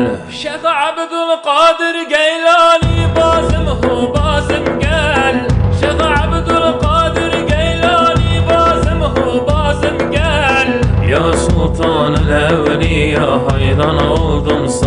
شيخ عبد القادر قيلاني باسم هو باسم قال شيخ عبد القادر قيلاني باسم هو باسم قال يا سلطان الاولياء أيضا hayran oldum